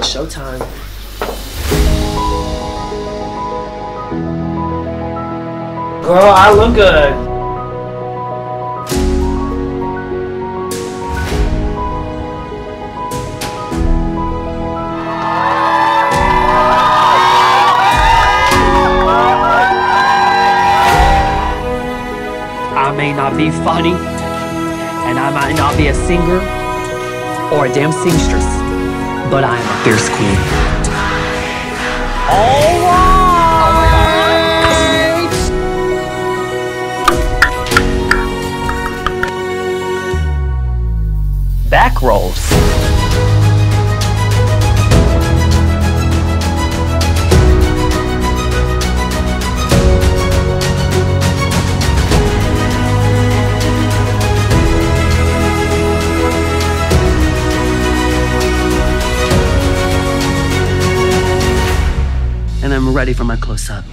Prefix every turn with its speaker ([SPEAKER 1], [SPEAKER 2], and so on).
[SPEAKER 1] Showtime. Girl, I look good. I may not be funny, and I might not be a singer or a damn seamstress, but I am a fierce queen. All right. Back rolls. And I'm ready for my close up.